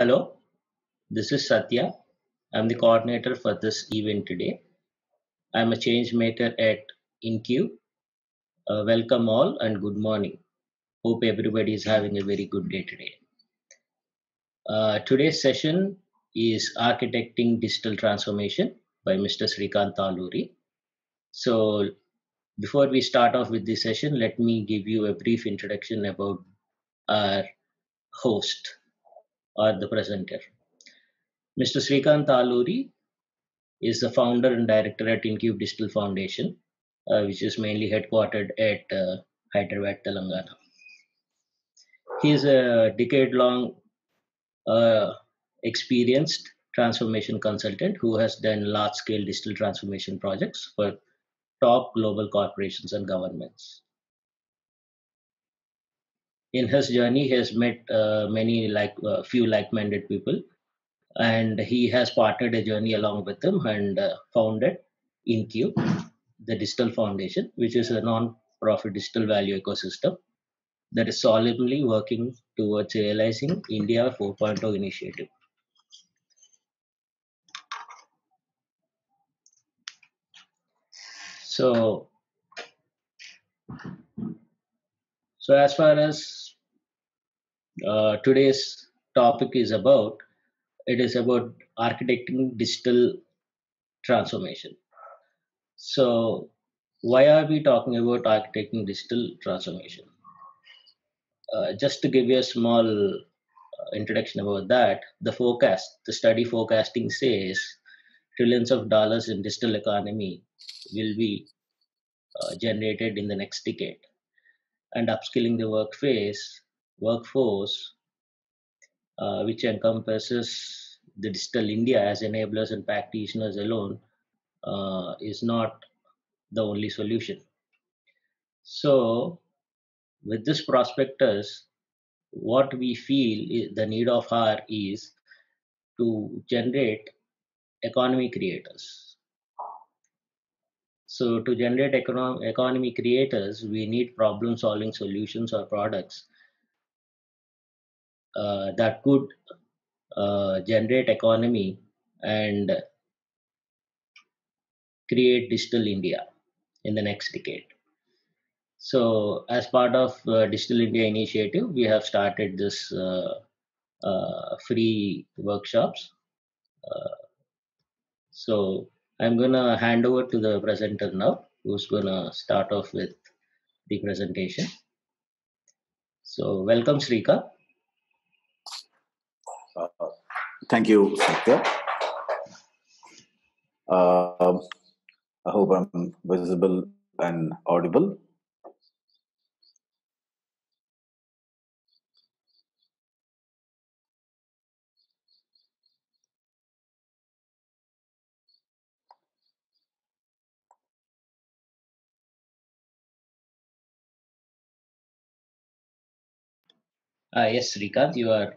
Hello, this is Satya. I'm the coordinator for this event today. I'm a change maker at InCube. Uh, welcome all and good morning. Hope everybody is having a very good day today. Uh, today's session is Architecting Digital Transformation by Mr. Srikanth Talluri. So, before we start off with this session, let me give you a brief introduction about our host or the presenter. Mr. Srikanth Talluri is the founder and director at InCube Digital Foundation, uh, which is mainly headquartered at uh, Hyderabad, Telangana. He is a decade long uh, experienced transformation consultant who has done large scale digital transformation projects for top global corporations and governments. In his journey, he has met uh, many like uh, few like-minded people, and he has partnered a journey along with them and uh, founded InCube, the digital foundation, which is a non-profit digital value ecosystem that is solemnly working towards realizing India 4.0 initiative. So, so as far as uh, today's topic is about, it is about architecting digital transformation. So, why are we talking about architecting digital transformation? Uh, just to give you a small uh, introduction about that, the forecast, the study forecasting says trillions of dollars in digital economy will be uh, generated in the next decade. And upskilling the workforce, workforce, uh, which encompasses the digital India as enablers and practitioners alone, uh, is not the only solution. So, with this prospectus, what we feel is the need of our is to generate economy creators. So to generate econo- economy creators, we need problem solving solutions or products that could uh, generate economy and create digital India in the next decade. So, as part of uh, Digital India initiative, we have started this uh, uh, free workshops. Uh, so, I'm gonna hand over to the presenter now, who's gonna start off with the presentation. So, welcome, Srika. Uh, thank you, Satya. Uh, I hope I'm visible and audible. Uh, yes, Srikanth, you are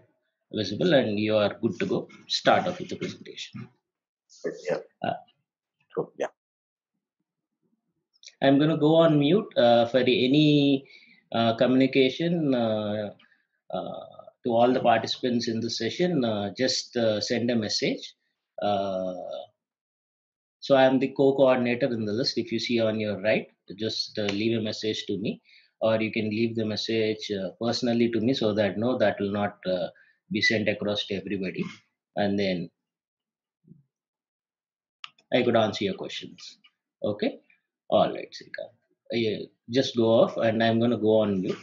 visible and you are good to go. Start off with the presentation. Yeah. Uh, so, yeah. I'm going to go on mute uh, for any uh, communication uh, uh, to all the participants in the session. Uh, just send a message. so I'm the co-coordinator in the list. If you see on your right, just leave a message to me or you can leave the message uh, personally to me so that no that will not uh, be sent across to everybody. And then i could answer your questions. Okay? All right Sika. Uh, just go off and i'm going to go on mute.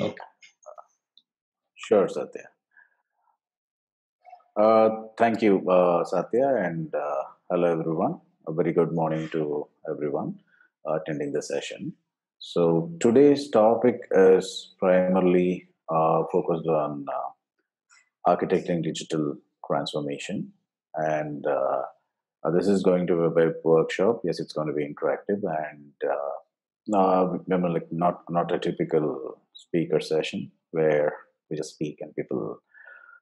Okay. Sure satya. Uh, thank you uh, satya and uh, hello everyone. A very good morning to everyone attending the session. So today's topic is primarily uh, focused on uh, architecting digital transformation, and uh, uh this is going to be a web workshop. Yes, it's going to be interactive, and uh, like not not a typical speaker session where we just speak and people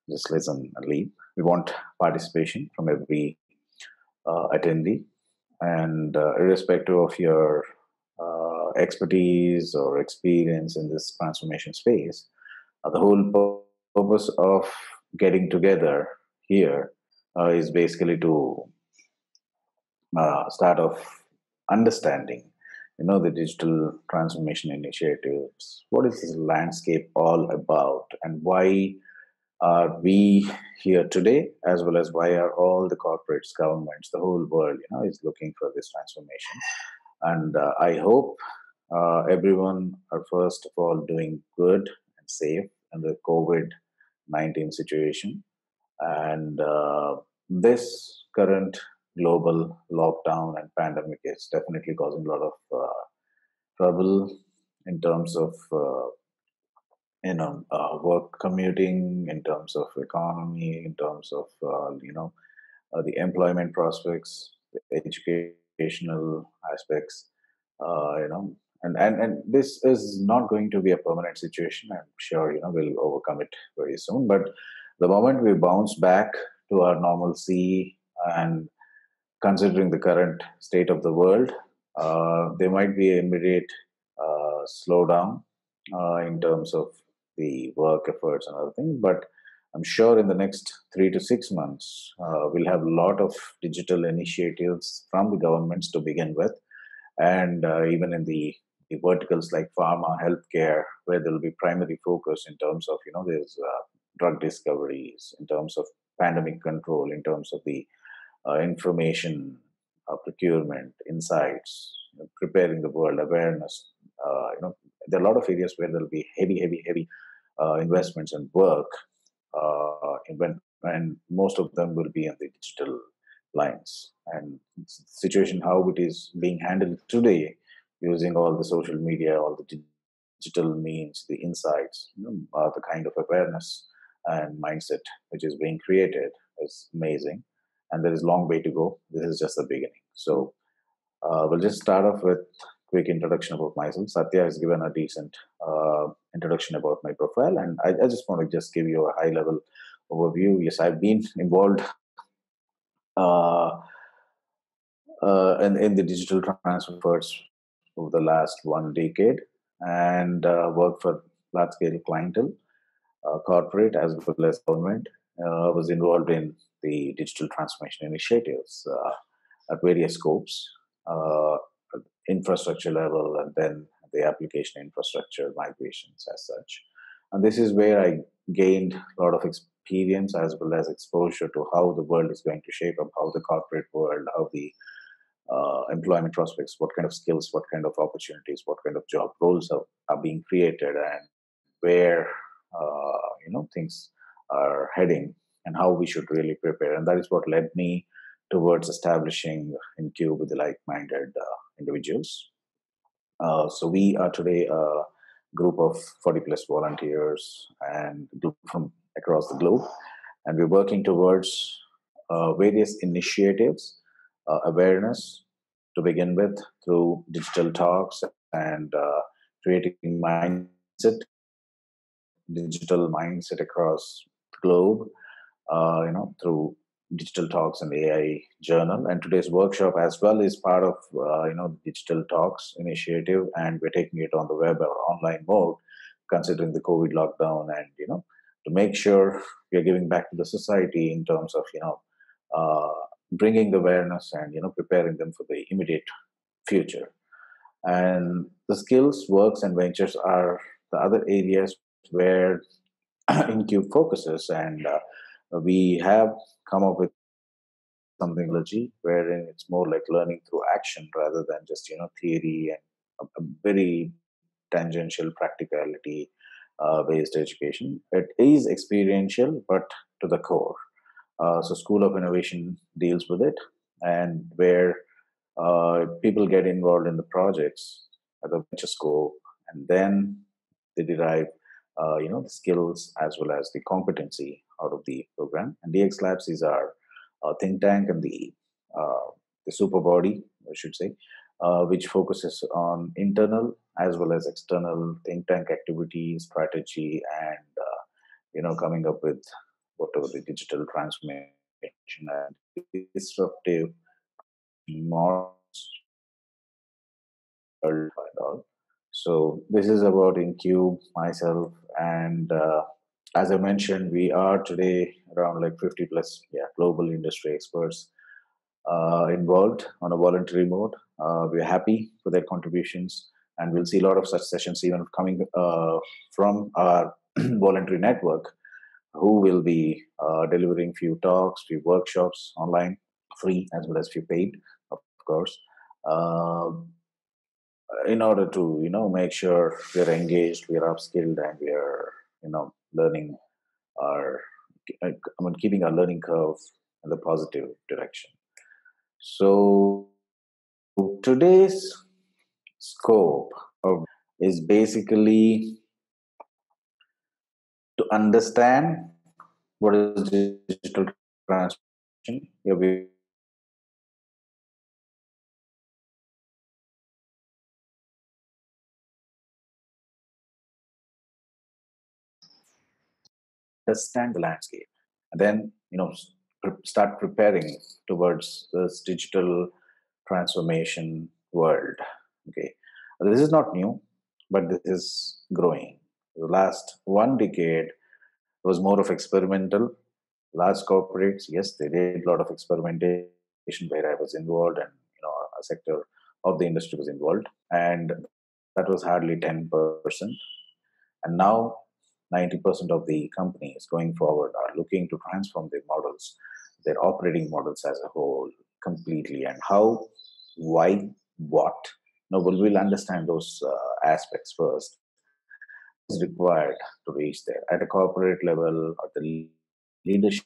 just listen and leave. We want participation from every uh, attendee, and irrespective of your expertise or experience in this transformation space. Uh, the whole purpose of getting together here uh, is basically to uh, start off understanding you know the digital transformation initiatives. What is this landscape all about? And why are we here today as well as why are all the corporates governments the whole world you know is looking for this transformation? And uh, i hope uh, everyone are first of all doing good and safe in the covid-19 situation. And uh, this current global lockdown and pandemic is definitely causing a lot of uh, trouble in terms of uh, you know uh, work commuting in terms of economy in terms of uh, you know the employment prospects the educational aspects you know and, and and this is not going to be a permanent situation. I'm sure you know we'll overcome it very soon. But the moment we bounce back to our normalcy and considering the current state of the world, uh, there might be immediate uh, slowdown uh, in terms of the work efforts and other things. But I'm sure in the next three to six months, uh, we'll have a lot of digital initiatives from the governments to begin with, and uh, even in the, the verticals like pharma, healthcare, where there will be primary focus in terms of you know there's uh, drug discoveries, in terms of pandemic control, in terms of the uh, information uh, procurement, insights, you know, preparing the world, awareness. Uh, you know, there are a lot of areas where there will be heavy, heavy, heavy investments and work. when and most of them will be in the digital lines and situation how it is being handled today using all the social media all the digital means the insights you know, uh, the kind of awareness and mindset which is being created is amazing and there is long way to go. This is just the beginning. So uh, we'll just start off with quick introduction about myself. Satya has given a decent uh, introduction about my profile, and I, I, just want to just give you a high level overview. Yes, I've been involved uh, uh in, in the digital transfers over the last one decade, and uh, worked for large scale clientele, uh, corporate as well as government. I was involved in the digital transformation initiatives uh, at various scopes, uh, infrastructure level, and then the application infrastructure migrations as such. And this is where I gained a lot of experience as well as exposure to how the world is going to shape up, how the corporate world, how the uh, employment prospects, what kind of skills, what kind of opportunities, what kind of job roles are, are being created, and where uh, you know things are heading and how we should really prepare. And that is what led me towards establishing InCube with the like-minded uh, individuals. Uh, so we are today a group of 40 plus volunteers and from across the globe, and we're working towards uh, various initiatives, awareness to begin with through digital talks and uh, creating mindset, digital mindset across the globe, uh, you know, through digital talks and AI journal. And today's workshop as well is part of, uh, you know, digital talks initiative. And we're taking it on the web or online mode, considering the COVID lockdown and, you know, to make sure we are giving back to the society in terms of, you know, uh, bringing awareness and, you know, preparing them for the immediate future. And the skills, works, and ventures are the other areas where InCube focuses. And uh, we have come up with something logy wherein it's more like learning through action rather than just you know theory and a, a very tangential practicality uh, based education it is experiential but to the core uh, so school of innovation deals with it and where uh, people get involved in the projects at the venture school, and then they derive uh, you know the skills as well as the competency out of the program. And DX Labs is our uh, think tank and the uh, the super body, I should say, uh, which focuses on internal as well as external think tank activities, strategy, and you know coming up with whatever the digital transformation and disruptive models. So this is about InCube, myself, and uh, as I mentioned, we are today around like 50 plus yeah, global industry experts uh, involved on a voluntary mode. Uh, we're happy for their contributions, and we'll see a lot of such sessions even coming uh, from our voluntary network, who will be uh, delivering few talks, few workshops online, free as well as few paid, of course. Um, in order to you know make sure we're engaged, we're upskilled, and we're you know learning our I mean keeping our learning curve in the positive direction. So today's scope of, is basically to understand what is digital transformation. We understand the landscape. And then you know start preparing towards this digital transformation world. Okay. This is not new but this is growing the last one decade was more of experimental large corporates yes they did a lot of experimentation where i was involved and you know a sector of the industry was involved and that was hardly 10% and now 90% of the companies going forward are looking to transform their models, their operating models as a whole completely. And how, why, what? No, well, we'll understand those uh, aspects first. Is required to reach there. At a corporate level or the leadership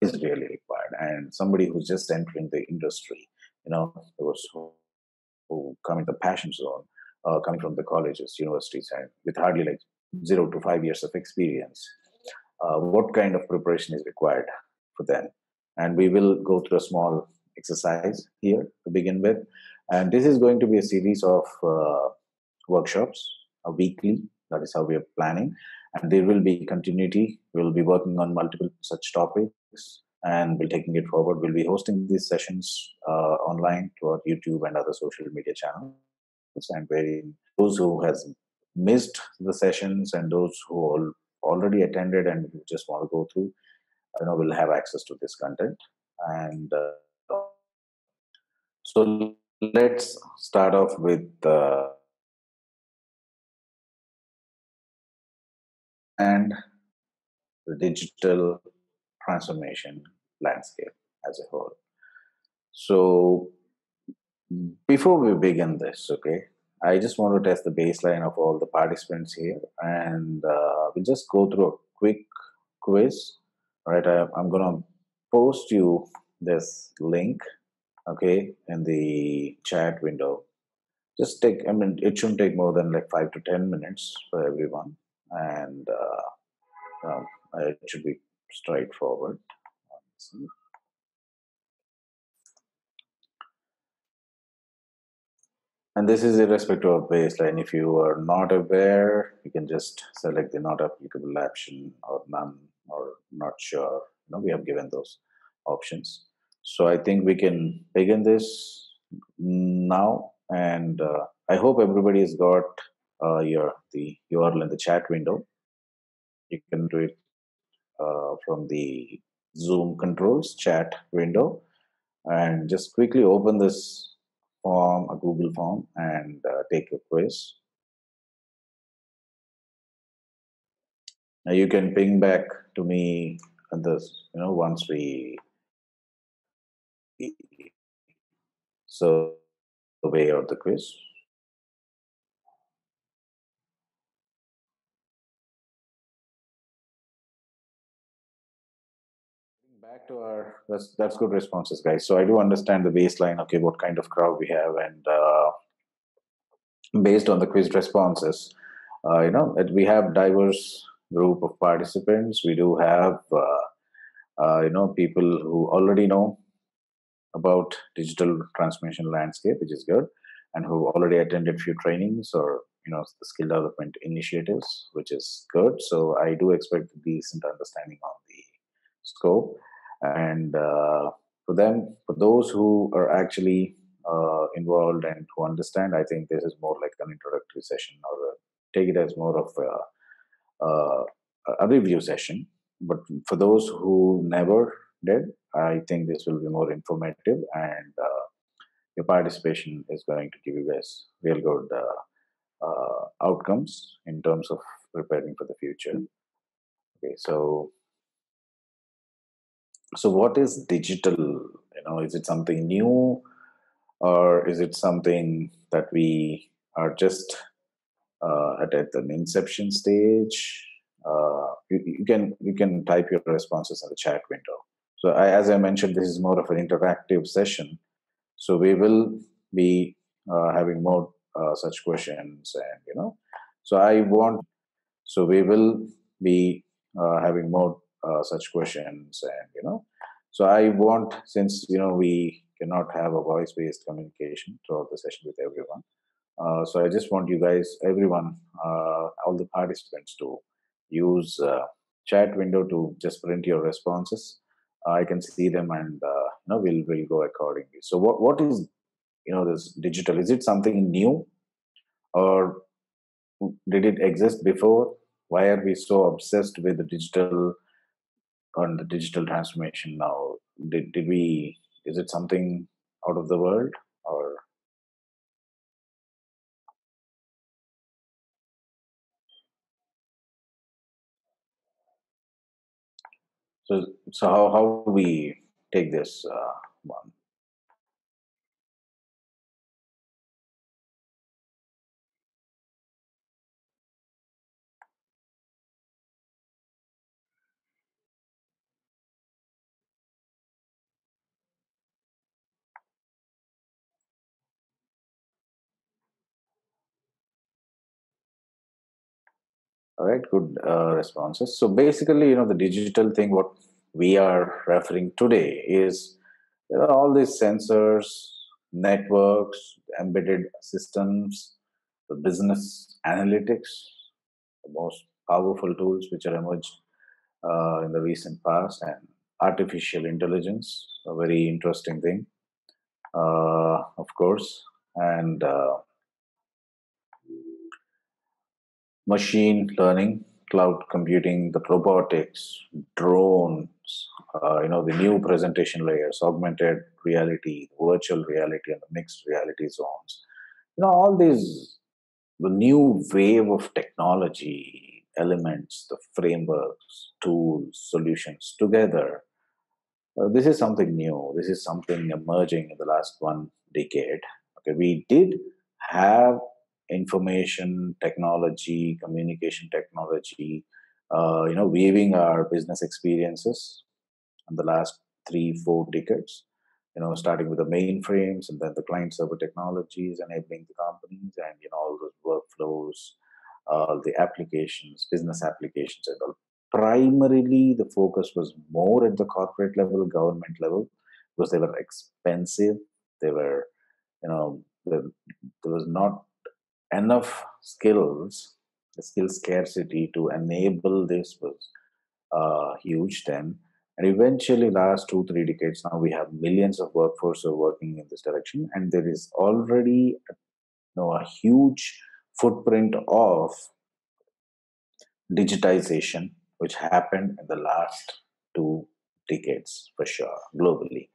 is really required. And somebody who's just entering the industry you know those who, who come in the passion zone uh, coming from the colleges universities and with hardly like zero to five years of experience uh, what kind of preparation is required for them? And we will go through a small exercise here to begin with and this is going to be a series of uh, workshops a weekly that is how we are planning and there will be continuity we will be working on multiple such topics and we're taking it forward. We'll be hosting these sessions uh, online to our YouTube and other social media channels. And those who has missed the sessions and those who already attended and just want to go through, you know, will have access to this content. And uh, so let's start off with uh, and the digital transformation landscape as a whole. So, before we begin this, okay, I just want to test the baseline of all the participants here, and uh, we'll just go through a quick quiz. All right, I, I'm gonna post you this link, okay, in the chat window. Just take, I mean, it shouldn't take more than like five to ten minutes for everyone, and uh, um, it should be straightforward. And this is irrespective of baseline. If you are not aware, you can just select the not applicable option or none or not sure. You know, we have given those options. So I think we can begin this now. And uh, I hope everybody has got uh, your the URL in the chat window. You can do it uh, from the Zoom controls chat window and just quickly open this form, a Google form, and uh, take your quiz. Now you can ping back to me on this, you know, once we so the way of the quiz. back to our that's that's good responses guys so i do understand the baseline okay what kind of crowd we have and uh, based on the quiz responses uh, you know we have diverse group of participants we do have uh, uh, you know people who already know about digital transformation landscape which is good and who already attended few trainings or you know skill development initiatives which is good so i do expect decent understanding on the scope and uh, for them for those who are actually uh, involved and who understand, I think this is more like an introductory session or a, take it as more of a, uh, a review session. But for those who never did, I think this will be more informative and uh, your participation is going to give you guys real good uh, uh, outcomes in terms of preparing for the future. Okay, so so what is digital? You know, is it something new, or is it something that we are just uh, at, at an inception stage? Uh, you, you can you can type your responses in the chat window. So I, as I mentioned, this is more of an interactive session. So we will be uh, having more uh, such questions, and you know, so I want. So we will be uh, having more uh, such questions, and you know, so I want since you know we cannot have a voice-based communication throughout the session with everyone. Uh, so I just want you guys, everyone, uh, all the participants to use chat window to just print your responses. I can see them and uh, you know we'll we'll go accordingly. So what what is you know this digital? Is it something new, or did it exist before? Why are we so obsessed with the digital on the digital transformation now? Did did we? Is it something out of the world or? So, so how, how do we take this uh, one? All right, good uh, responses. So basically, you know, the digital thing, what we are referring today is you know, all these sensors, networks, embedded systems, the business analytics, the most powerful tools which are emerged uh, in the recent past, and artificial intelligence, a very interesting thing, uh, of course, and uh, machine learning, cloud computing, the robotics, drones, uh, you know, the new presentation layers, augmented reality, virtual reality, and the mixed reality zones. You know, all these, the new wave of technology elements, the frameworks, tools, solutions together. Uh, this is something new. This is something emerging in the last one decade. Okay, we did have information technology, communication technology, uh, you know, weaving our business experiences in the last three, four decades. You know, starting with the mainframes and then the client server technologies enabling the companies and you know all those workflows, uh, the applications, business applications and all. Primarily, the focus was more at the corporate level, government level, because they were expensive. They were, you know, there, there was not enough skills, the skill scarcity to enable this was uh, huge then. And eventually, last two, three decades now, we have millions of workforce are working in this direction. And there is already you know, a huge footprint of digitization, which happened in the last two decades for sure, globally.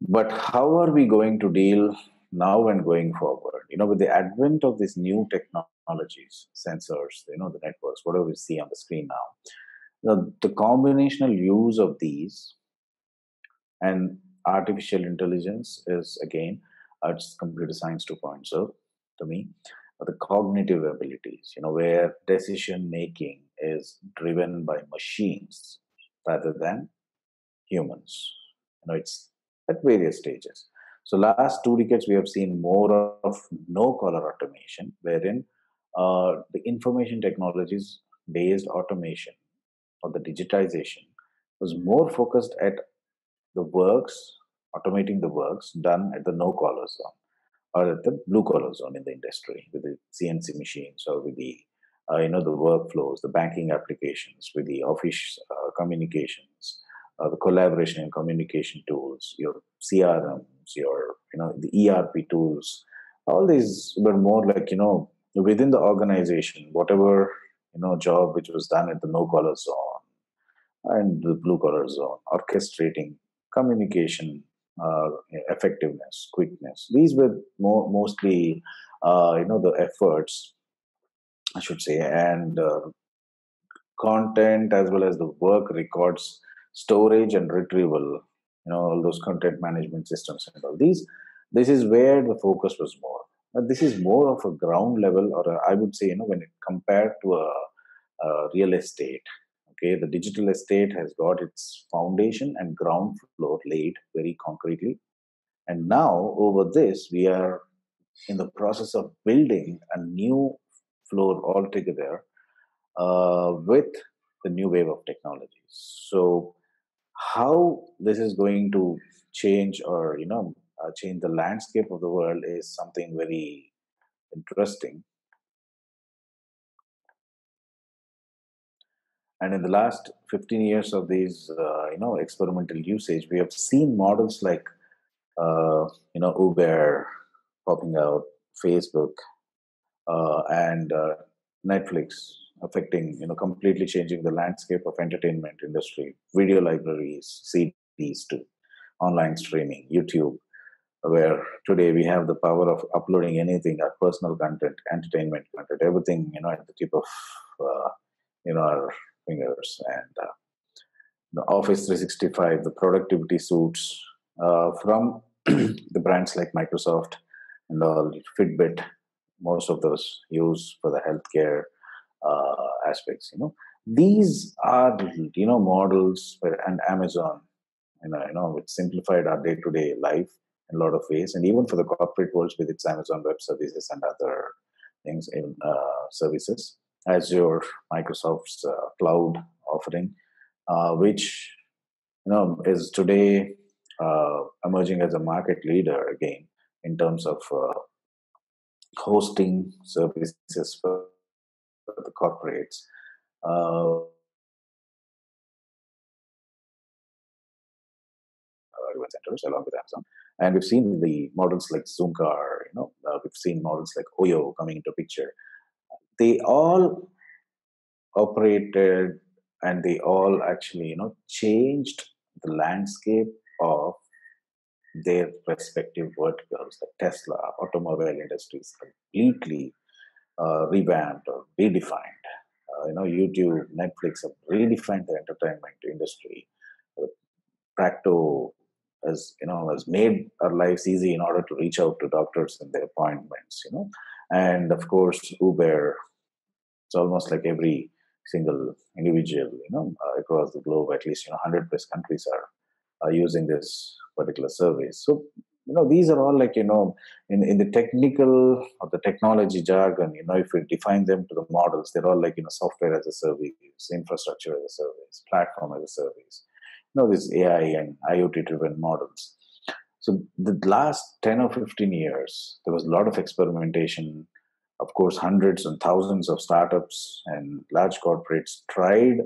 But how are we going to deal now and going forward? You know, with the advent of these new technologies, sensors, you know, the networks, whatever we see on the screen now, the, the combinational use of these and artificial intelligence is again, uh, it's computer science 2.0 to me. The cognitive abilities, you know, where decision making is driven by machines rather than humans. You know, it's at various stages. So last two decades, we have seen more of no-collar automation, wherein uh, the information technologies based automation or the digitization was more focused at the works, automating the works done at the no-collar zone or at the blue-collar zone in the industry with the CNC machines or with the uh, you know the workflows, the banking applications, with the office uh, communications, uh, the collaboration and communication tools, your CRMs, systems, your you know the ERP tools, all these were more like you know within the organization, whatever you know job which was done at the no collar zone and the blue collar zone, orchestrating communication, uh, effectiveness, quickness. These were more, mostly uh, you know the efforts, I should say, and uh, content as well as the work records, storage and retrieval. You know all those content management systems and all these. This is where the focus was more. But this is more of a ground level, or a, I would say, you know, when it compared to a, a real estate, okay the digital estate has got its foundation and ground floor laid very concretely and now over this we are in the process of building a new floor altogether uh, with the new wave of technologies so how this is going to change or you know uh, change the landscape of the world is something very interesting. And in the last 15 years of these uh, you know experimental usage we have seen models like uh, you know uber popping out facebook uh, and uh, netflix affecting you know completely changing the landscape of entertainment industry. Video libraries cds too. Online streaming youtube where today we have the power of uploading anything our personal content entertainment content everything you know at the tip of uh, you know our fingers. And uh, the office 365 the productivity suits uh, from the brands like microsoft and all fitbit most of those used for the healthcare uh, aspects you know. These are you know models and amazon you know you know which simplified our day-to-day life in a lot of ways. And even for the corporate world with its amazon web services and other things in uh, services Azure, Microsoft's uh, cloud offering, uh, which you know is today uh, emerging as a market leader again in terms of uh, hosting services for the corporates. Uh, centers along with Amazon, and we've seen the models like Zoomcar. You know, uh, we've seen models like Oyo coming into picture they all operated and they all actually you know changed the landscape of their respective verticals like tesla automobile industries completely uh, revamped or redefined. Uh, you know youtube netflix have redefined the entertainment industry. Uh, practo has you know has made our lives easy in order to reach out to doctors and their appointments you know. And of course uber it's almost like every single individual, you know, uh, across the globe, at least you know, hundred plus countries are are using this particular service. So you know, these are all like you know, in in the technical or the technology jargon, you know, if we define them to the models, they're all like you know, software as a service, infrastructure as a service, platform as a service. You know, this AI and IoT driven models. So the last 10 or 15 years, there was a lot of experimentation of course, hundreds and thousands of startups and large corporates tried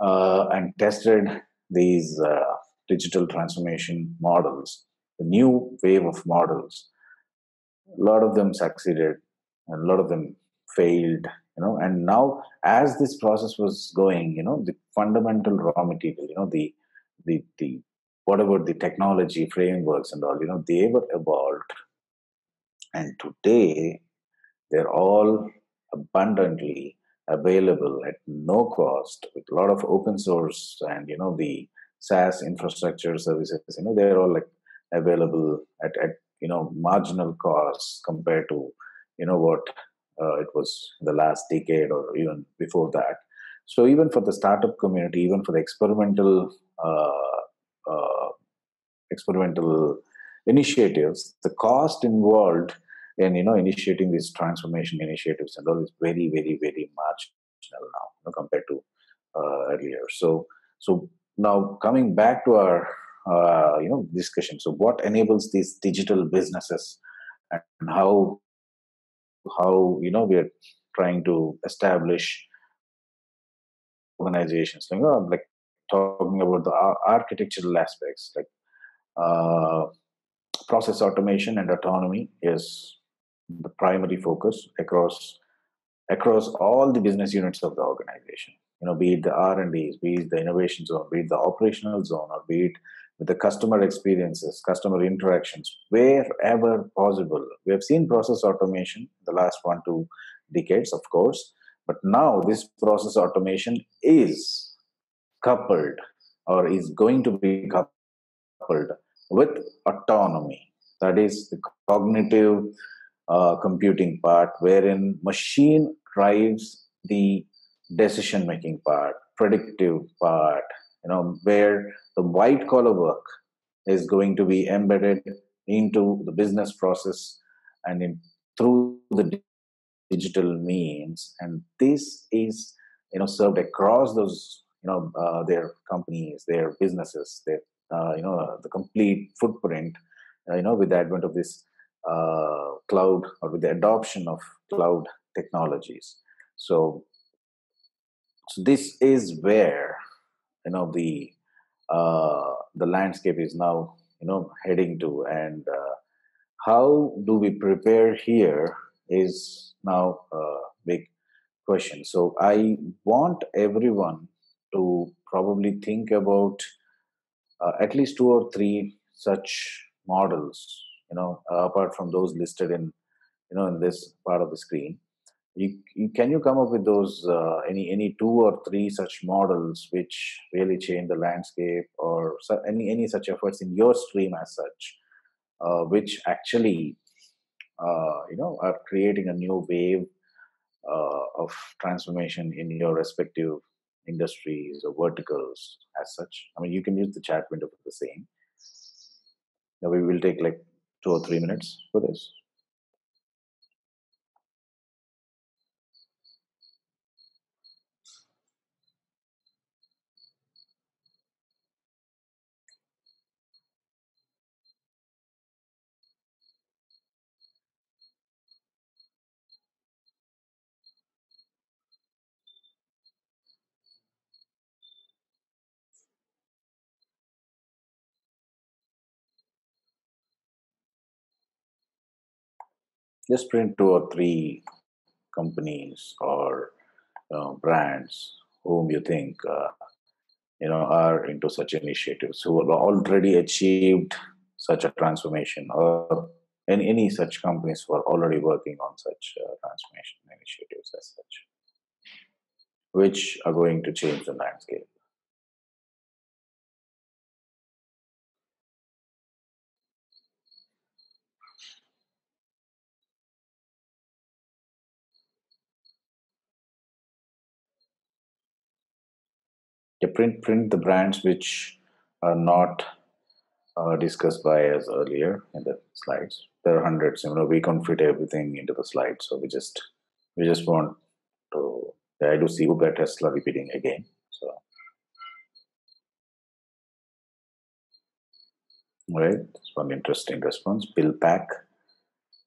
uh, and tested these uh, digital transformation models, the new wave of models. A lot of them succeeded, and a lot of them failed. You know, and now as this process was going, you know, the fundamental raw material, you know, the the the whatever the technology frameworks and all, you know, they were evolved. And today, they're all abundantly available at no cost with a lot of open source and you know the SaaS infrastructure services. You know they're all like available at, at you know marginal cost compared to you know what uh, it was the last decade or even before that. So even for the startup community, even for the experimental uh, uh, experimental initiatives, the cost involved in you know initiating these transformation initiatives and all is very very very marginal now you know, compared to uh, earlier so so now coming back to our uh, you know discussion. So what enables these digital businesses and how how you know we're trying to establish organizations? You know, like talking about the architectural aspects like uh, process automation and autonomy is the primary focus across across all the business units of the organization. You know be it the r&ds be it the innovation zone be it the operational zone or be it with the customer experiences customer interactions wherever possible. We have seen process automation the last one two decades of course but now this process automation is coupled or is going to be coupled with autonomy. That is the cognitive uh, computing part wherein machine drives the decision making part predictive part you know where the white collar work is going to be embedded into the business process and in, through the digital means. And this is you know served across those you know uh, their companies their businesses their uh, you know the complete footprint uh, you know with the advent of this uh, cloud or with the adoption of cloud technologies. So so this is where you know the the landscape is now you know heading to. And uh, how do we prepare here is now a big question. So i want everyone to probably think about uh, at least two or three such models you know uh, apart from those listed in you know in this part of the screen you, you, can you come up with those uh, any any two or three such models which really change the landscape or su- any any such efforts in your stream as such uh, which actually uh, you know are creating a new wave uh, of transformation in your respective industries or verticals as such? I mean you can use the chat window for the same. Now we will take like two or three minutes for this just print two or three companies or uh, brands whom you think uh, you know are into such initiatives who have already achieved such a transformation or any, any such companies who are already working on such uh, transformation initiatives as such which are going to change the landscape yeah, print print the brands which are not uh, discussed by us earlier in the slides. There are hundreds. You know, we can't fit everything into the slides, so we just we just want to. I do see Uber Tesla repeating again. So, right, that's one interesting response. PillPack,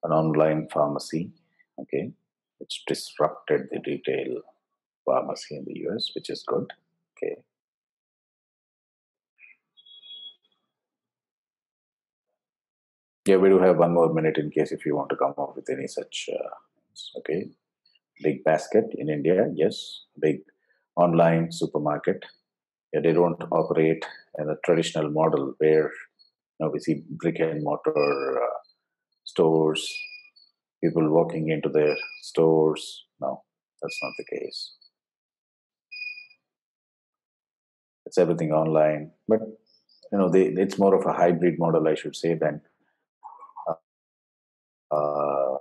an online pharmacy. Okay, it's disrupted the retail pharmacy in the US, which is good. Okay. Yeah, we do have one more minute in case if you want to come up with any such. Uh, okay, big basket in India, yes, big online supermarket. Yeah, they don't operate in a traditional model where you we see brick and mortar uh, stores, people walking into their stores. No, that's not the case. It's everything online, but you know, they, it's more of a hybrid model, I should say, than uh,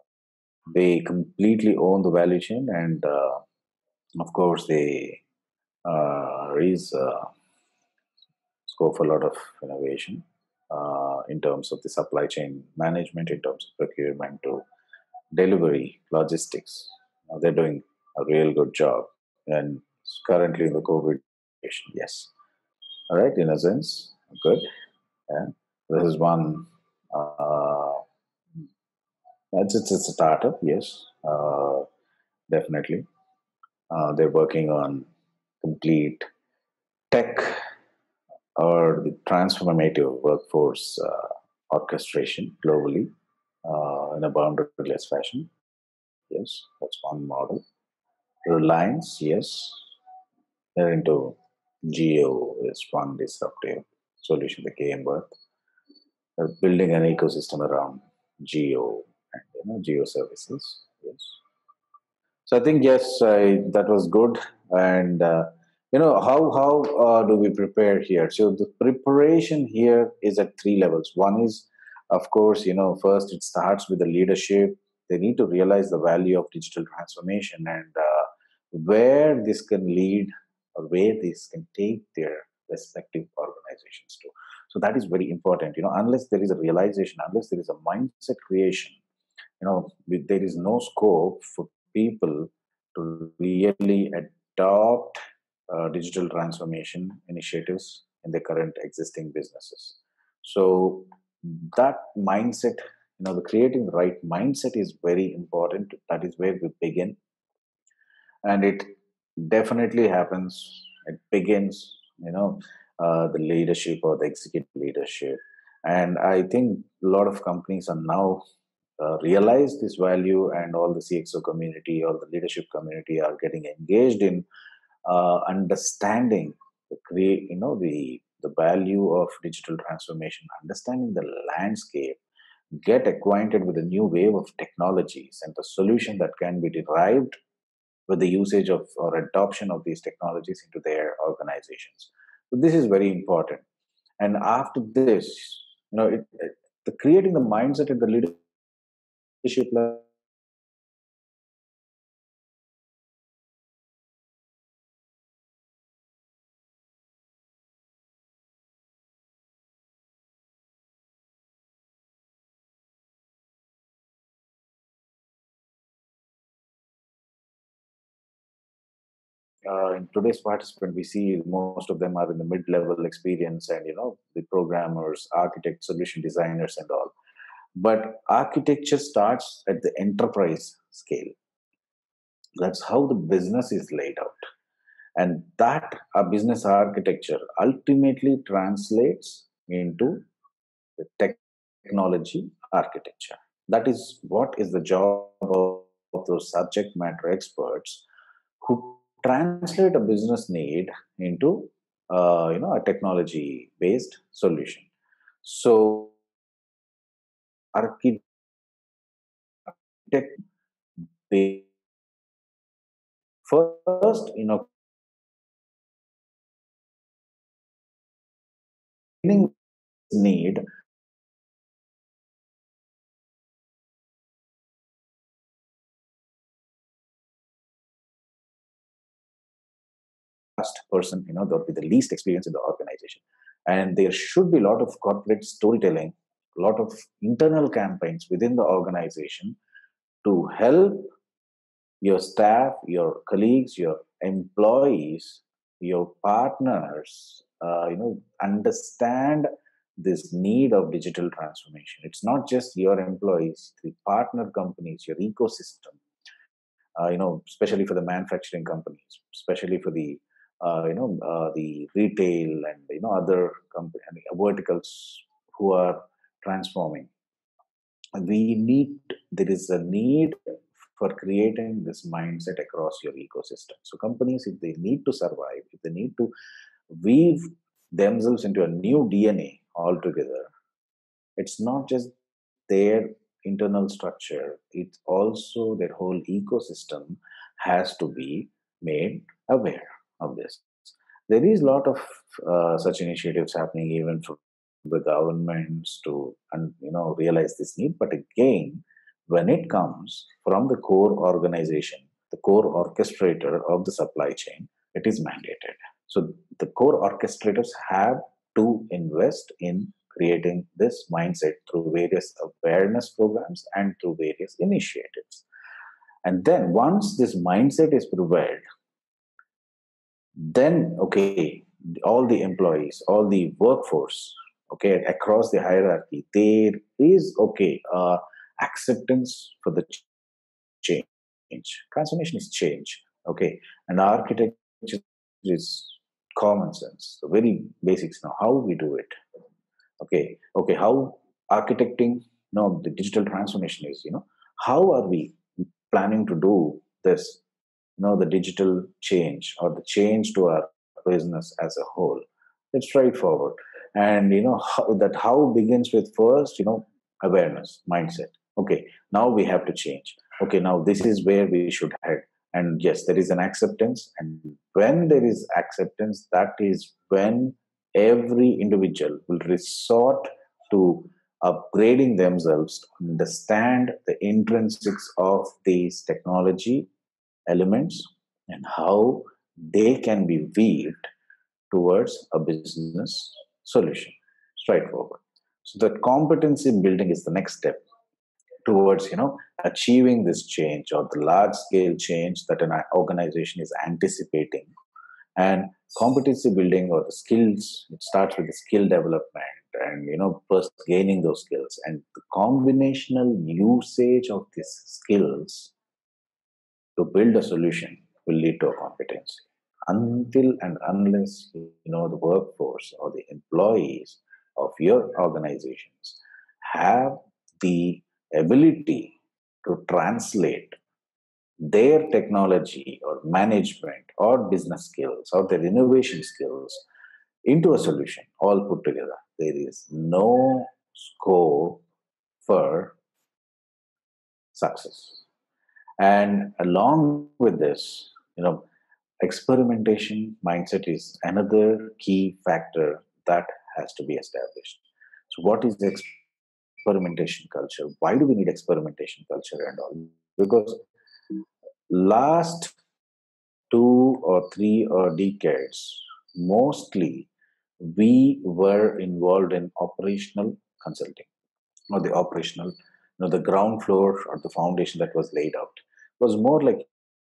they completely own the value chain, and uh, of course, they uh, raise uh, scope for a lot of innovation uh, in terms of the supply chain management, in terms of procurement to delivery, logistics. Uh, they're doing a real good job, and currently in the COVID situation, yes. All right, in a sense, good. Yeah. This is one. Uh, it's, it's, it's a startup, yes, uh, definitely. Uh, they're working on complete tech or the transformative workforce uh, orchestration globally uh, in a boundaryless fashion. Yes, that's one model. Reliance, yes, they're into Jio is one disruptive solution that came with uh, building an ecosystem around Jio and you know Jio services. Yes. So I think yes, I, that was good. And uh, you know how how uh, do we prepare here? So the preparation here is at three levels. One is, of course, you know first it starts with the leadership. They need to realize the value of digital transformation and uh, where this can lead where this can take their respective organizations to. So that is very important. You know, unless there is a realization, unless there is a mindset creation, you know, there is no scope for people to really adopt uh, digital transformation initiatives in their current existing businesses. So that mindset, you know, the creating the right mindset is very important. That is where we begin, and it definitely happens. It begins, you know, uh, the leadership or the executive leadership, and I think a lot of companies are now uh, realize this value and all the CXO community, all the leadership community are getting engaged in uh, understanding the create, you know, the the value of digital transformation, understanding the landscape, get acquainted with the new wave of technologies and the solution that can be derived with the usage of or adoption of these technologies into their organizations. So this is very important. And after this, you know, it, it, the creating the mindset at the leadership level uh, in today's participant, we see most of them are in the mid-level experience and you know the programmers, architects, solution designers, and all. But architecture starts at the enterprise scale. That's how the business is laid out, and that a business architecture ultimately translates into the technology architecture. That is what is the job of, those subject matter experts who translate a business need into uh, you know a technology based solution. So architect first you know need person, you know, that with the least experience in the organization. And there should be a lot of corporate storytelling, a lot of internal campaigns within the organization to help your staff, your colleagues, your employees, your partners, uh, you know, understand this need of digital transformation. It's not just your employees, the partner companies, your ecosystem. Uh, you know, especially for the manufacturing companies, especially for the you know uh, the retail and you know other company, verticals who are transforming. We need there is a need for creating this mindset across your ecosystem. So companies if they need to survive if they need to weave themselves into a new dna altogether it's not just their internal structure it's also their whole ecosystem has to be made aware of this. There is a lot of uh, such initiatives happening even from the governments to and you know realize this need. But again, when it comes from the core organization, the core orchestrator of the supply chain, it is mandated. So the core orchestrators have to invest in creating this mindset through various awareness programs and through various initiatives. And then once this mindset is prevailed, then okay all the employees all the workforce okay across the hierarchy there is okay uh, acceptance for the change. Transformation is change okay? And architecture is common sense so very basics. Now how we do it okay? Okay how architecting know the digital transformation is you know how are we planning to do this you know the digital change or the change to our business as a whole. It's straightforward. And you know how, that how begins with first you know awareness mindset. Okay now we have to change. Okay now this is where we should head. And yes there is an acceptance. And when there is acceptance that is when every individual will resort to upgrading themselves to understand the intrinsics of these technology elements and how they can be weaved towards a business solution. Straightforward. So that competency building is the next step towards you know achieving this change or the large scale change that an organization is anticipating. And competency building or the skills it starts with the skill development and you know first gaining those skills. And the combinational usage of these skills to build a solution will lead to a competency. Until and unless you know the workforce or the employees of your organizations have the ability to translate their technology or management or business skills or their innovation skills into a solution all put together there is no scope for success and along with this you know experimentation mindset is another key factor that has to be established. So what is experimentation culture? Why do we need experimentation culture and all? Because last two or three or decades mostly we were involved in operational consulting. Or the operational you know the ground floor or the foundation that was laid out was more like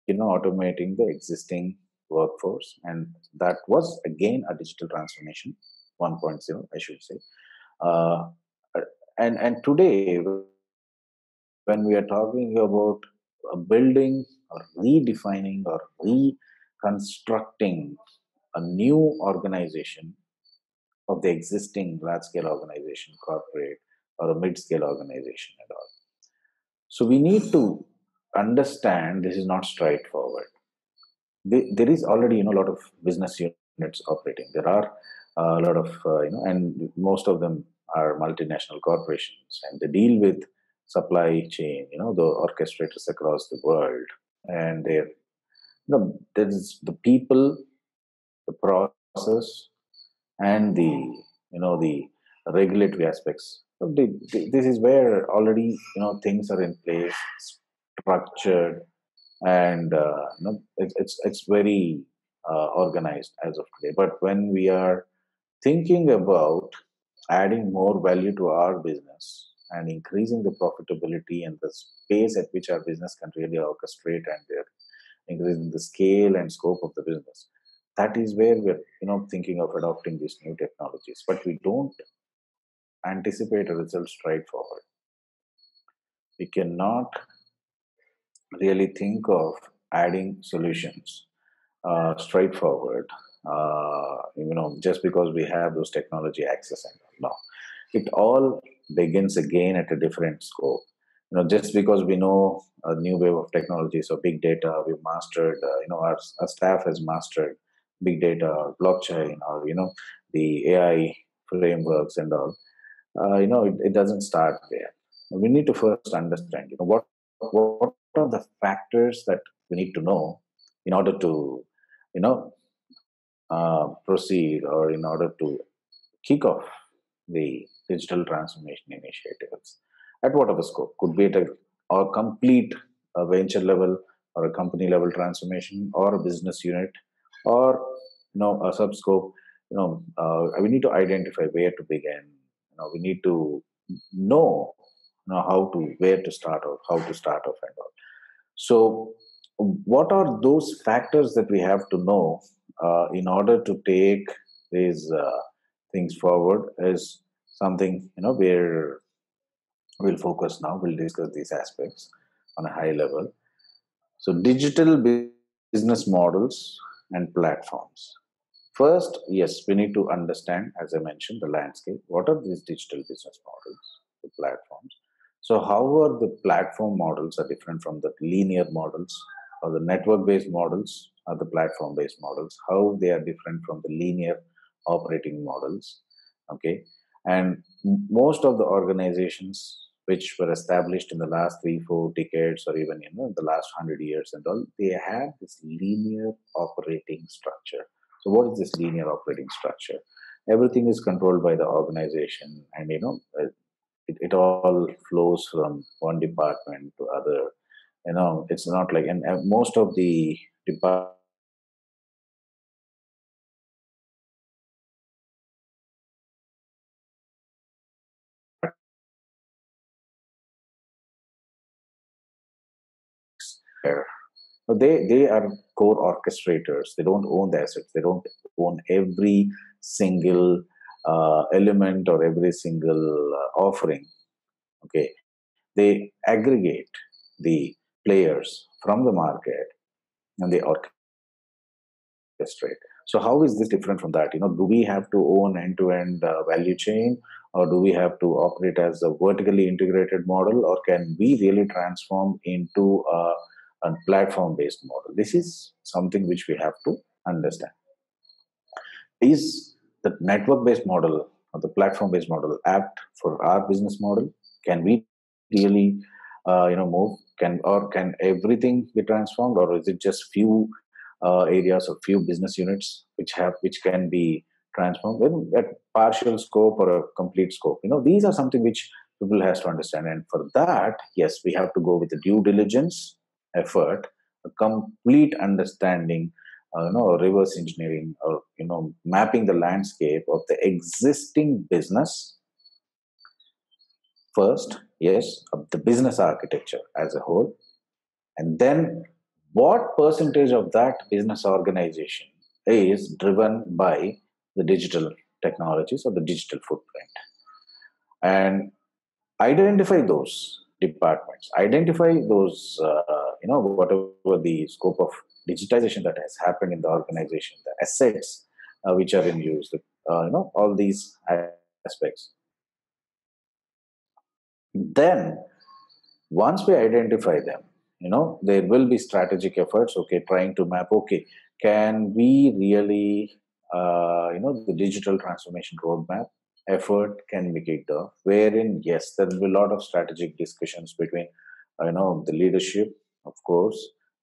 you know automating the existing workforce and that was again a digital transformation 1.0 i should say uh, and and today when we are talking about building or redefining or reconstructing a new organization of the existing large scale organization, corporate, or a mid scale organization at all. So we need to understand this is not straightforward. There is already you know a lot of business units operating. There are a lot of uh, you know, and most of them are multinational corporations, and they deal with supply chain. You know, the orchestrators across the world, and they're you know, there's the people, the process, and the you know the regulatory aspects this is where already you know things are in place structured and uh, it's it's very uh, organized as of today. But when we are thinking about adding more value to our business and increasing the profitability and the space at which our business can really orchestrate and they're increasing the scale and scope of the business that is where we're you know thinking of adopting these new technologies. But we don't anticipate a result straightforward we cannot really think of adding solutions uh, straightforward uh, you know just because we have those technology access and no. It all begins again at a different scope. You know just because we know a new wave of technology so big data we've mastered uh, you know our, our staff has mastered big data or blockchain or you know the AI frameworks and all, uh, you know, it, it, doesn't start there. We need to first understand, you know, what what are the factors that we need to know in order to, you know, uh, proceed or in order to kick off the digital transformation initiatives at whatever scope. Could be at a or complete a venture level or a company level transformation or a business unit or you know a subscope you know uh, we need to identify where to begin you know we need to know know how to where to start off how to start off and all so what are those factors that we have to know uh, in order to take these uh, things forward is something you know where we'll focus now we'll discuss these aspects on a high level so digital business models and platforms. First, yes, we need to understand, as I mentioned, the landscape. What are these digital business models? the platforms. So, how are the platform models are different from the linear models or the network-based models or the platform-based models? How they are different from the linear operating models? Okay, and most of the organizations which were established in the last three, four decades, or even you know the last hundred years and all, they have this linear operating structure. So, what is this linear operating structure? Everything is controlled by the organization, and you know uh, it, it all flows from one department to other. You know, it's not like and uh, most of the departments they they are core orchestrators. They don't own the assets. They don't own every single uh, element or every single uh, offering okay they aggregate the players from the market and they orchestrate so how is this different from that you know do we have to own end-to-end uh, value chain or do we have to operate as a vertically integrated model or can we really transform into a a platform based model. This is something which we have to understand. Is the network based model or the platform based model apt for our business model? Can we really uh, you know move? Can or can everything be transformed or is it just few uh, areas or few business units which have which can be transformed in at partial scope or a complete scope? You know these are something which people has to understand. And for that yes we have to go with the due diligence effort, a complete understanding, uh, you know, reverse engineering or you know, mapping the landscape of the existing business first, yes, of the business architecture as a whole, and then what percentage of that business organization is driven by the digital technologies or the digital footprint? And identify those departments identify those uh, you know whatever the scope of digitization that has happened in the organization the assets uh, which are in use uh, you know all these aspects. Then once we identify them you know there will be strategic efforts okay trying to map okay can we really uh, you know the digital transformation roadmap effort can be kicked off wherein yes there will be a lot of strategic discussions between uh, you know the leadership of course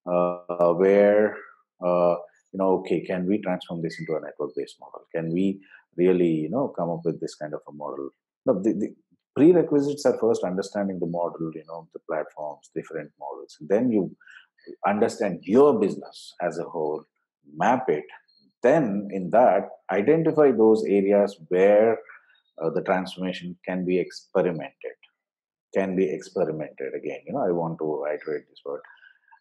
uh, where uh, you know okay can we transform this into a network based model? Can we really you know come up with this kind of a model? No, the, the prerequisites are first understanding the model you know the platforms different models. Then you understand your business as a whole map it. Then in that identify those areas where uh, the transformation can be experimented can be experimented. Again you know i want to iterate this word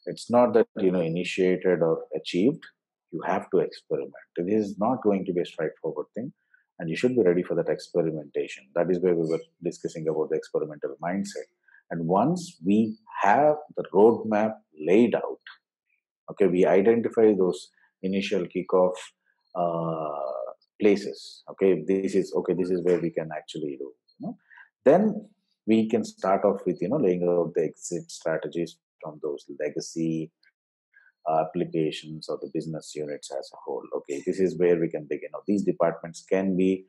it's not that you know initiated or achieved. You have to experiment. It is not going to be a straightforward thing and you should be ready for that experimentation. That is where we were discussing about the experimental mindset. And once we have the roadmap laid out okay we identify those initial kickoff uh, places okay this is okay this is where we can actually do you know? then we can start off with you know laying out the exit strategies those legacy uh, applications or the business units as a whole. Okay this is where we can begin. Now these departments can be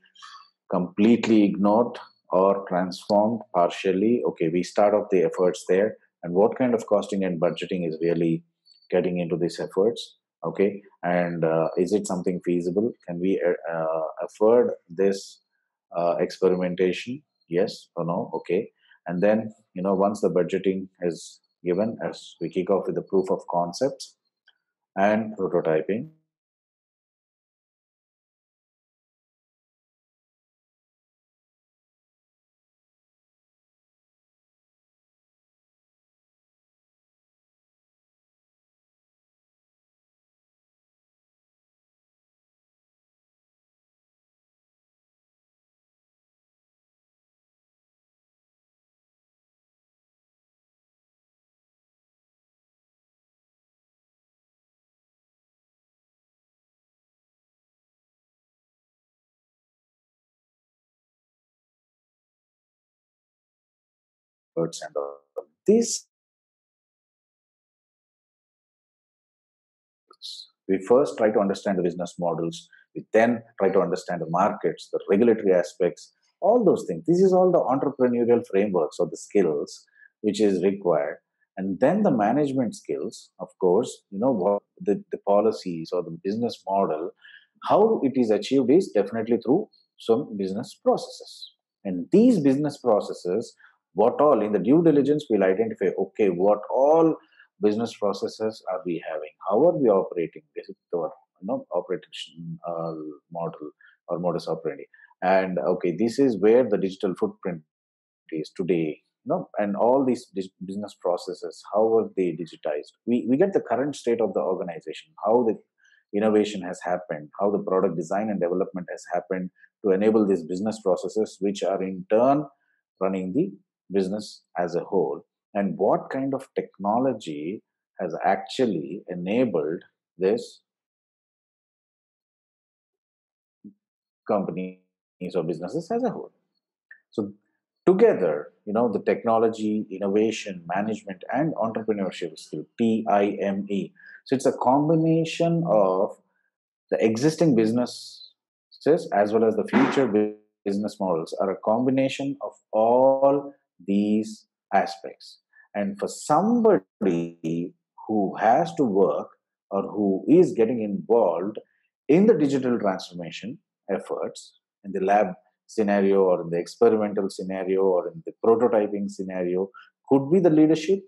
completely ignored or transformed partially. Okay we start off the efforts there. And what kind of costing and budgeting is really getting into these efforts? Okay and uh, is it something feasible? Can we uh, uh, afford this uh, experimentation? Yes or no? Okay. And then you know once the budgeting is given as we kick off with the proof of concepts and prototyping efforts and all. This we first try to understand the business models. We then try to understand the markets, the regulatory aspects, all those things. This is all the entrepreneurial frameworks or the skills which is required. And then the management skills, of course, you know, what the, the policies or the business model, how it is achieved is definitely through some business processes. And these business processes, what all in the due diligence we'll identify, okay, what all business processes are we having? How are we operating? This is our you know operation uh, model or modus operandi. And okay, this is where the digital footprint is today. You know, and all these business processes, how are they digitized? We we get the current state of the organization, how the innovation has happened, how the product design and development has happened to enable these business processes, which are in turn running the business as a whole and what kind of technology has actually enabled this companies or businesses as a whole? So together you know the technology innovation management and entrepreneurship skill time so it's a combination of the existing businesses as well as the future business models are a combination of all these aspects. And for somebody who has to work or who is getting involved in the digital transformation efforts in the lab scenario or in the experimental scenario or in the prototyping scenario could be the leadership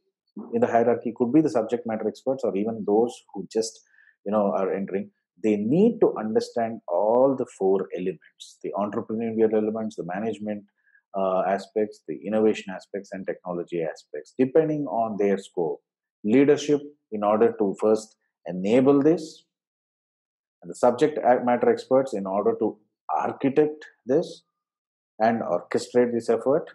in the hierarchy could be the subject matter experts or even those who just you know are entering they need to understand all the four elements the entrepreneurial elements the management uh, aspects, the innovation aspects, and technology aspects, depending on their scope. Leadership, in order to first enable this, and the subject matter experts, in order to architect this and orchestrate this effort,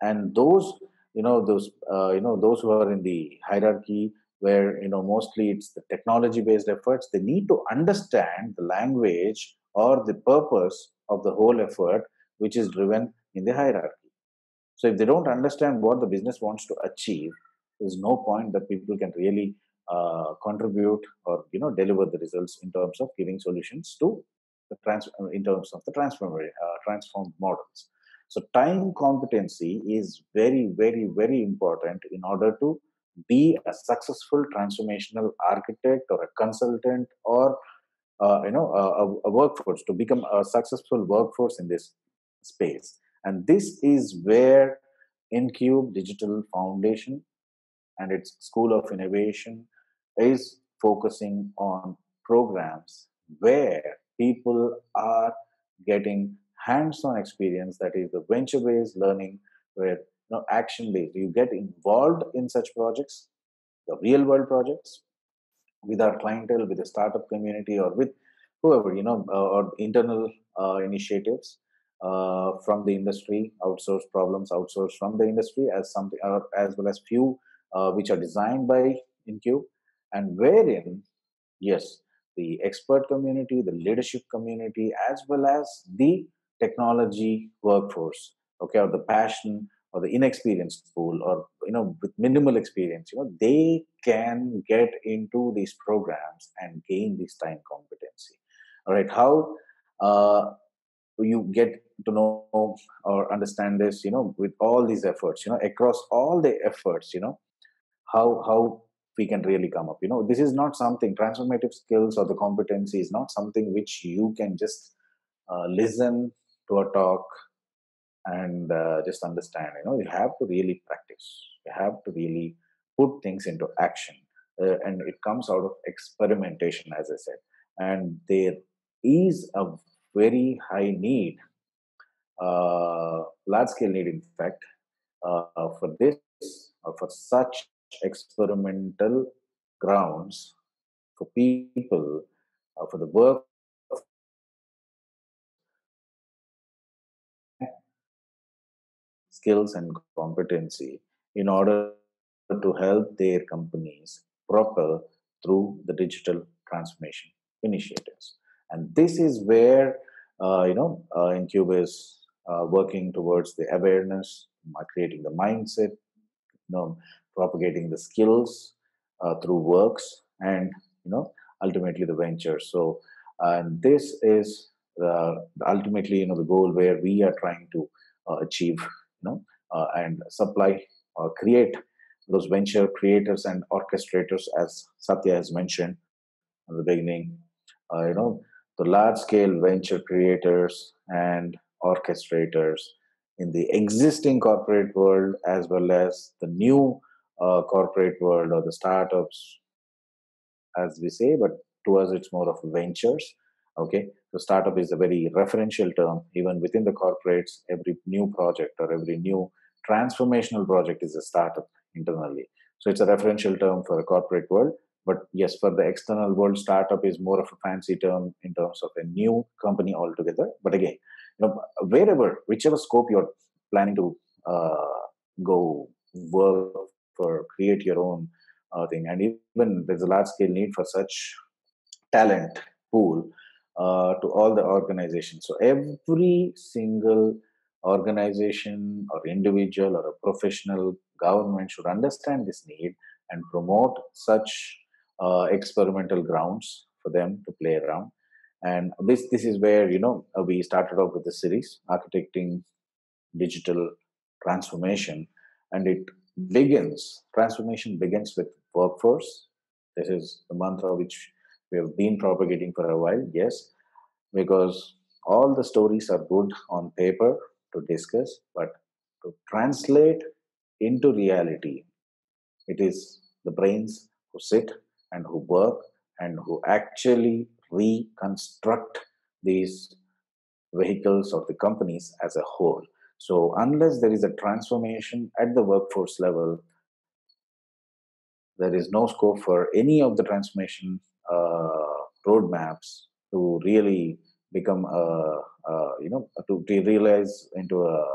and those you know those uh, you know those who are in the hierarchy where you know mostly it's the technology based efforts they need to understand the language or the purpose of the whole effort which is driven in the hierarchy. So if they don't understand what the business wants to achieve, there's no point that people can really uh, contribute or you know deliver the results in terms of giving solutions to the trans in terms of the transform uh, transformed models. So time competency is very very very important in order to be a successful transformational architect or a consultant or uh, you know a, a workforce to become a successful workforce in this space and this is where InCube Digital Foundation and its School of Innovation is focusing on programs where people are getting hands-on experience that is the venture-based learning where you know action-based you get involved in such projects the real-world projects with our clientele with the startup community or with whoever you know uh, or internal uh, initiatives uh, from the industry, outsource problems outsourced from the industry as something, uh, as well as few uh, which are designed by InCube, and wherein, yes, the expert community, the leadership community, as well as the technology workforce, okay, or the passion or the inexperienced pool, or you know, with minimal experience, you know, they can get into these programs and gain this time competency. All right, how uh, you get to know or understand this you know with all these efforts you know across all the efforts you know how how we can really come up. You know this is not something transformative skills or the competency is not something which you can just uh, listen to a talk and uh, just understand. You know you have to really practice. You have to really put things into action. Uh, and it comes out of experimentation as i said. And there is a very high need, large scale need, in fact, uh, for this, uh, for such experimental grounds for people, uh, for the work skills and competency in order to help their companies propel through the digital transformation initiatives. And this is where uh, you know, uh, InCube is uh, working towards the awareness, creating the mindset, you know propagating the skills uh, through works and you know ultimately the venture. So and this is the, ultimately you know the goal where we are trying to uh, achieve you know uh, and supply or create those venture creators and orchestrators as satya has mentioned in the beginning. Uh, you know the large scale venture creators and orchestrators in the existing corporate world as well as the new uh, corporate world or the startups as we say but to us it's more of ventures okay? So startup is a very referential term. Even within the corporates every new project or every new transformational project is a startup internally. So it's a referential term for the corporate world but yes for the external world startup is more of a fancy term in terms of a new company altogether. But again you know wherever whichever scope you're planning to uh, go work for create your own uh, thing. And even there's a large scale need for such talent pool uh, to all the organizations. So every single organization or individual or a professional government should understand this need and promote such uh, experimental grounds for them to play around and this this is where you know uh, we started off with the series architecting digital transformation. And it begins transformation begins with workforce. This is the mantra which we have been propagating for a while yes because all the stories are good on paper to discuss but to translate into reality it is the brains who sit and who work and who actually reconstruct these vehicles of the companies as a whole so, unless there is a transformation at the workforce level, there is no scope for any of the transformation uh, roadmaps to really become a, a you know to, to realize into a,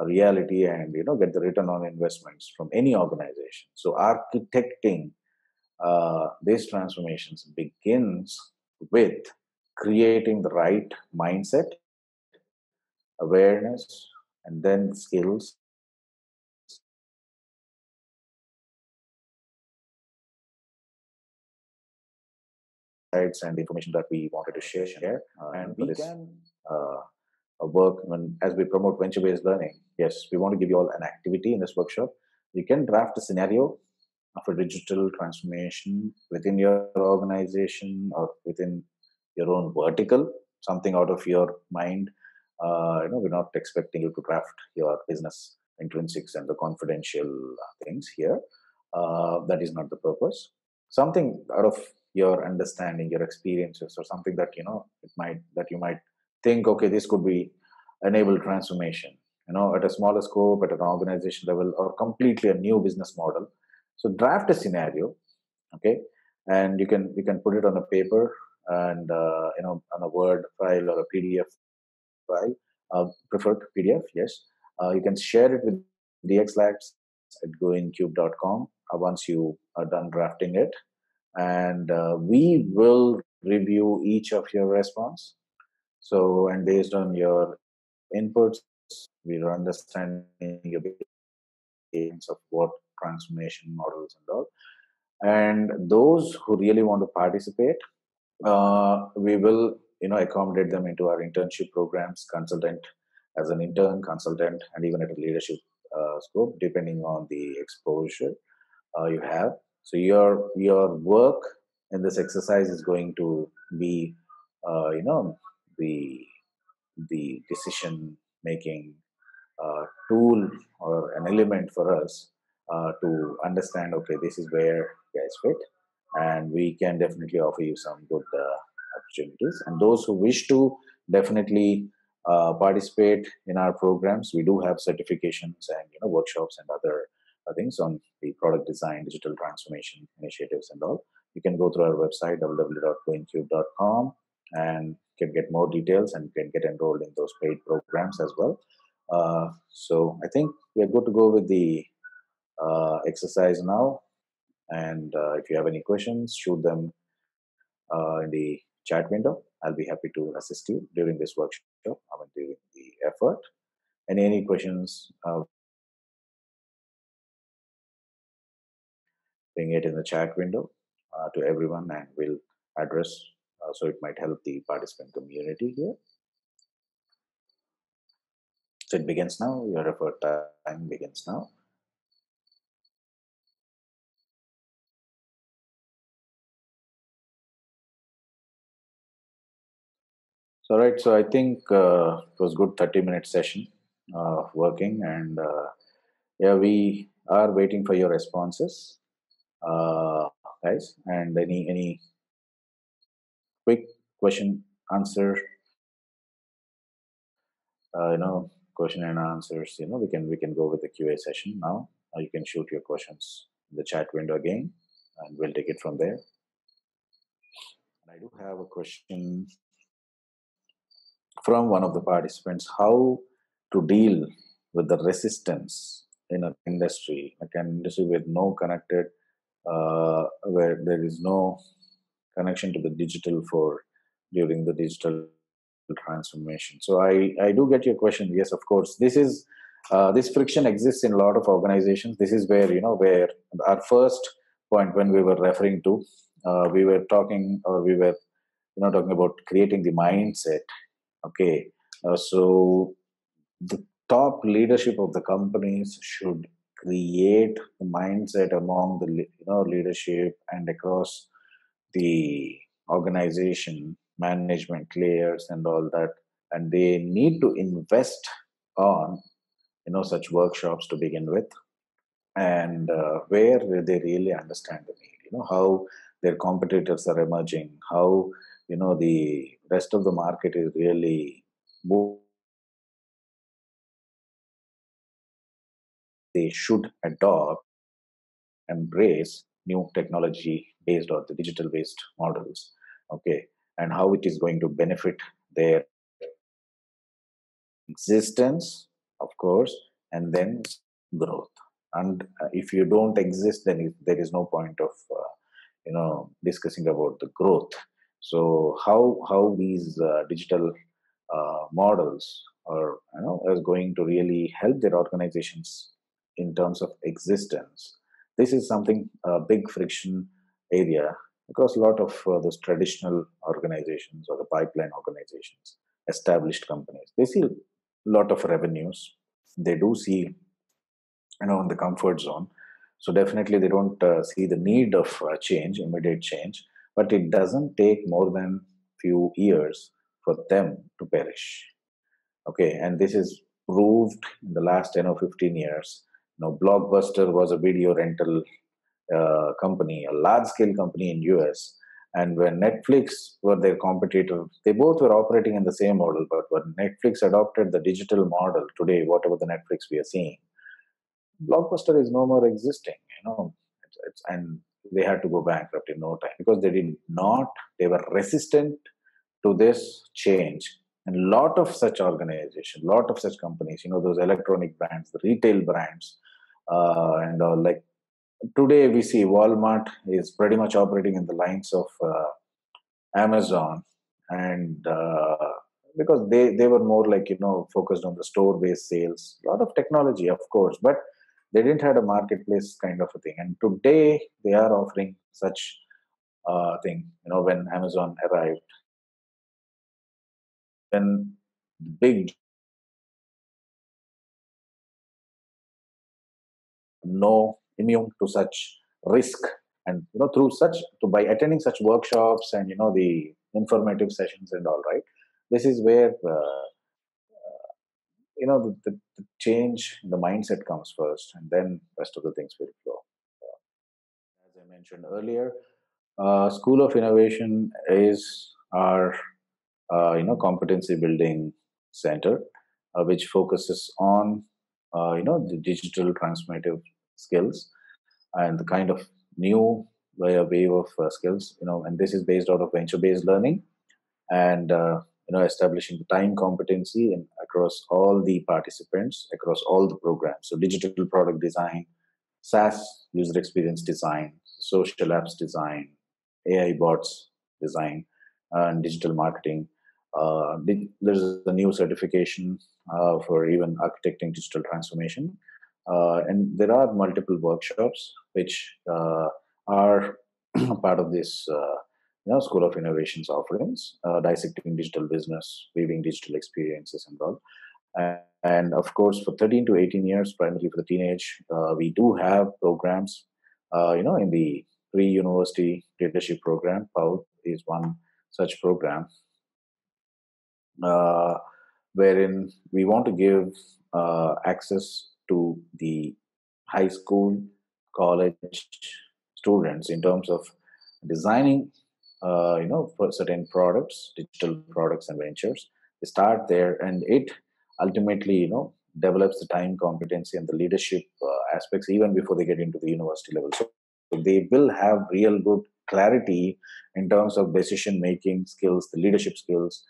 a, reality and you know get the return on investments from any organization. So, architecting uh, these transformations begins with creating the right mindset, awareness, and then skills. And the information that we wanted to share here uh, and we this, can uh, work when as we promote venture-based learning. Yes we want to give you all an activity in this workshop. You can draft a scenario of a digital transformation within your organization or within your own vertical something out of your mind uh, you know, we're not expecting you to draft your business intrinsics and the confidential things here. Uh, that is not the purpose. Something out of your understanding, your experiences, or something that you know it might that you might think, okay, this could be enable transformation. You know, at a smaller scope, at an organization level, or completely a new business model. So draft a scenario, okay, and you can you can put it on a paper and uh, you know on a Word file or a PDF file, uh, preferred PDF, yes. Uh, you can share it with DXLabs at goincube.com uh, once you are done drafting it. And uh, we will review each of your response. So, and based on your inputs, we are understanding your of what transformation models and all. And those who really want to participate, uh, we will you know accommodate them into our internship programs consultant as an intern consultant and even at a leadership uh, scope depending on the exposure uh, you have so your your work in this exercise is going to be uh, you know the the decision making uh, tool or an element for us uh, to understand okay this is where guys fit and we can definitely offer you some good uh, opportunities. And those who wish to definitely uh, participate in our programs, we do have certifications and you know workshops and other uh, things on the product design, digital transformation initiatives, and all. You can go through our website www.goincube.com and can get more details and can get enrolled in those paid programs as well. Uh, so I think we are good to go with the uh, exercise now. And uh, if you have any questions, shoot them uh, in the chat window. I'll be happy to assist you during this workshop, I mean, during the effort. And any questions, uh, ping it in the chat window uh, to everyone and we'll address uh, so it might help the participant community here. So it begins now. Your effort time begins now. So right, so I think uh, it was good 30 minute session uh, working and uh, yeah, we are waiting for your responses, uh, guys. And any any quick question answer, uh, you know, question and answers. You know, we can we can go with the QA session now. Uh, you can shoot your questions in the chat window again, and we'll take it from there. I do have a question from one of the participants how to deal with the resistance in an industry, like an industry with no connected, uh, where there is no connection to the digital for during the digital transformation. So I, I do get your question. Yes, of course. This is uh, this friction exists in a lot of organizations. This is where you know where our first point when we were referring to, uh, we were talking or we were you know talking about creating the mindset okay uh, so the top leadership of the companies should create the mindset among the you know leadership and across the organization management layers and all that. And they need to invest on you know such workshops to begin with and uh, where they really understand the need you know how their competitors are emerging how you know the rest of the market is really they should adopt embrace new technology based on the digital based models okay? And how it is going to benefit their existence of course and then growth. And uh, if you don't exist then there is no point of uh, you know discussing about the growth so how how these uh, digital uh, models are you know is going to really help their organizations in terms of existence. This is something a big friction area because a lot of uh, those traditional organizations or the pipeline organizations, established companies, they see a lot of revenues. They do see, you know, in the comfort zone. So definitely they don't uh, see the need of uh, change, immediate change but it doesn't take more than few years for them to perish. Okay and this is proved in the last 10 or 15 years. You know blockbuster was a video rental uh, company a large scale company in us and when netflix were their competitor they both were operating in the same model but when netflix adopted the digital model today whatever the netflix we are seeing blockbuster is no more existing you know. It's, it's, and they had to go bankrupt in no time because they did not they were resistant to this change. And a lot of such organizations a lot of such companies you know those electronic brands the retail brands uh, and like today we see walmart is pretty much operating in the lines of uh, amazon. And uh, because they they were more like you know focused on the store based sales a lot of technology of course but they didn't have a marketplace kind of a thing. And today they are offering such uh, thing you know when amazon arrived. When big no immune to such risk and you know through such to by attending such workshops and you know the informative sessions and all right? This is where uh, you know the, the, the, change the mindset comes first and then rest of the things will flow. Uh, as i mentioned earlier uh, school of innovation is our uh, you know competency building center uh, which focuses on uh, you know the digital transformative skills and the kind of new wave of uh, skills you know and this is based out of venture based learning. And you know establishing the time competency in, across all the participants across all the programs. So digital product design saas user experience design social apps design ai bots design and digital marketing. Uh, there's a new certification uh, for even architecting digital transformation. Uh, and there are multiple workshops which uh, are part of this uh, you know, School of Innovations offerings, uh, dissecting digital business, weaving digital experiences and all. And, of course, for 13 to 18 years, primarily for the teenage, uh, we do have programs, uh, you know, in the pre-university leadership program. POUT is one such program, uh, wherein we want to give uh, access to the high school, college students in terms of designing uh, you know for certain products digital products and ventures. They start there and it ultimately you know develops the time competency and the leadership uh, aspects even before they get into the university level. So they will have real good clarity in terms of decision making skills the leadership skills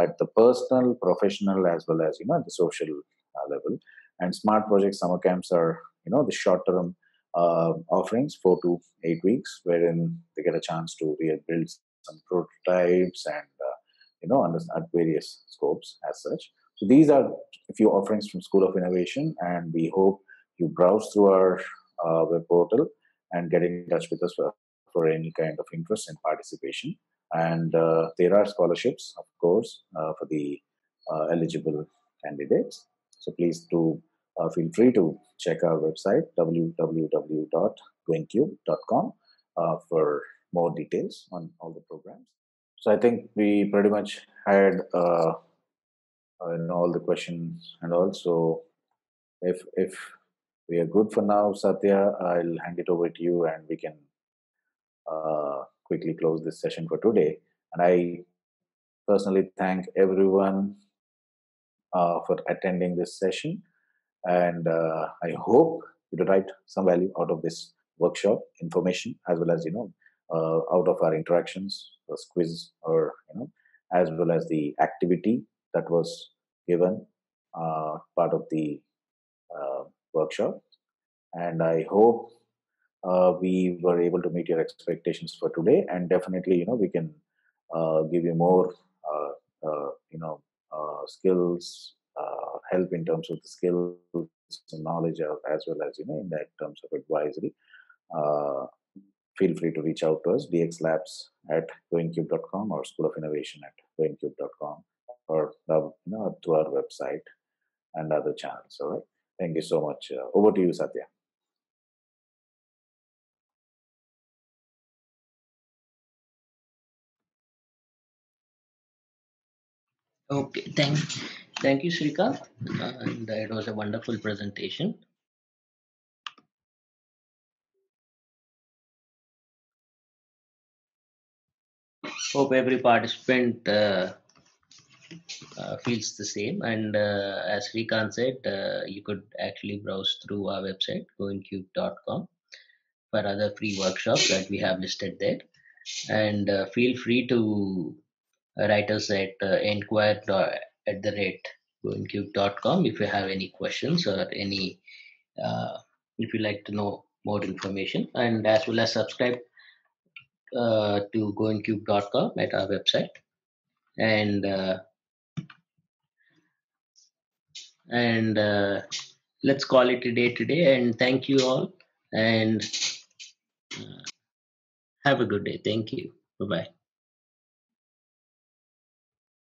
at the personal professional as well as you know the social uh, level. And smart project summer camps are you know the short term uh, offerings, four to eight weeks, wherein they get a chance to build some prototypes and uh, you know understand various scopes as such. So these are a few offerings from School of Innovation, and we hope you browse through our uh, web portal and get in touch with us for, for any kind of interest and participation. And uh, there are scholarships, of course, uh, for the uh, eligible candidates. So please do uh, feel free to check our website www.goincube.com uh, for more details on all the programs. So I think we pretty much had uh, uh all the questions, and also if if we are good for now, Satya, I'll hand it over to you, and we can uh, quickly close this session for today. And I personally thank everyone uh, for attending this session and uh, i hope you derive some value out of this workshop information as well as you know uh, out of our interactions the quiz or you know as well as the activity that was given uh, part of the uh, workshop. And i hope uh, we were able to meet your expectations for today. And definitely you know we can uh, give you more you know skills help in terms of the skills and knowledge as well as you know in that terms of advisory uh, feel free to reach out to us dxlabs at goincube.com or school of innovation at goincube.com or uh, you know to our website and other channels all right? Thank you so much uh, over to you satya. Okay, thank, thank you, Srikanth. And it was a wonderful presentation. Hope every participant uh, uh, feels the same. And uh, as Srikanth said, uh, you could actually browse through our website, goincube.com, for other free workshops that we have listed there. And uh, feel free to write us at uh, at the rate. Goincube.com if you have any questions or any uh, if you like to know more information. And as well as subscribe uh, to goincube.com at our website. And uh, and uh, let's call it a day today. And thank you all. And uh, have a good day. Thank you. Bye bye